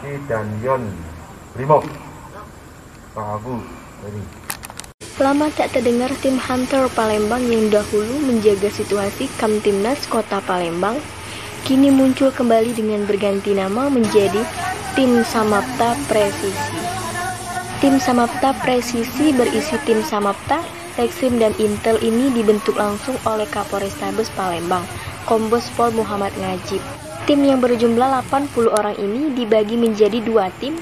Melati dan Yon Brimob Pak Abu Lama tak terdengar tim Hunter Palembang yang dahulu menjaga situasi Kamtimnas Kota Palembang kini muncul kembali dengan berganti nama menjadi Tim Samapta Presisi. Tim Samapta Presisi berisi tim Samapta, Reksim dan Intel ini dibentuk langsung oleh Kapolrestabes Palembang, Kombes Pol Muhammad Ngajib. Tim yang berjumlah 80 orang ini dibagi menjadi dua tim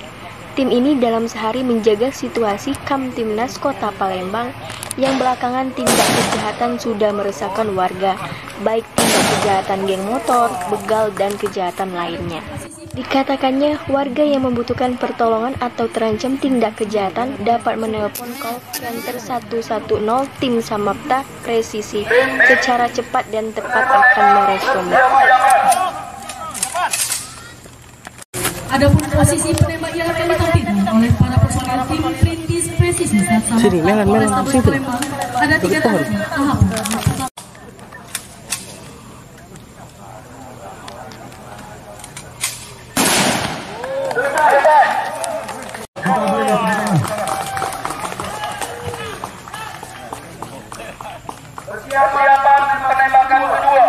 Tim ini dalam sehari menjaga situasi Kamtimnas Kota Palembang yang belakangan tindak kejahatan sudah meresahkan warga, baik tindak kejahatan geng motor, begal, dan kejahatan lainnya. Dikatakannya, warga yang membutuhkan pertolongan atau terancam tindak kejahatan dapat menelpon call center 110 tim Samapta Presisi secara cepat dan tepat akan merespon. Adapun posisi penembak yang akan ditampilkan oleh para personel tim saat sama Sini, melan, melan, situ. Ada tiga tahap. tahap. Persiapan penembakan kedua.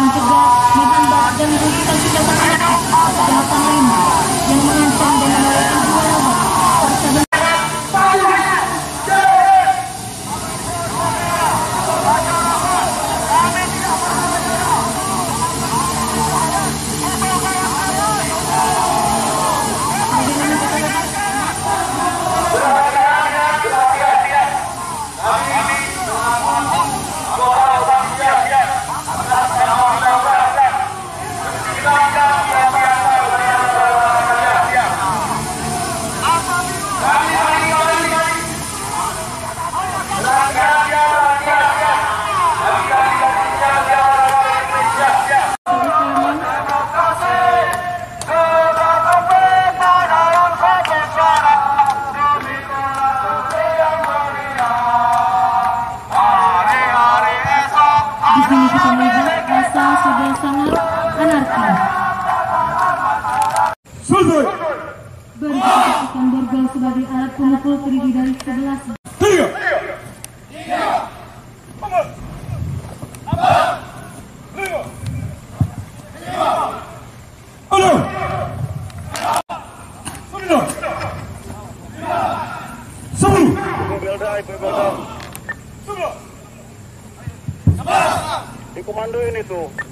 mencegah, menghambat dan kita melihat masa sudah sangat anarki. Berkeputusan borgol sebagai alat pemukul terdiri dari 11 Tiga. Enam. Sembilan. Sepuluh. Sebelas. Dikomandoin itu.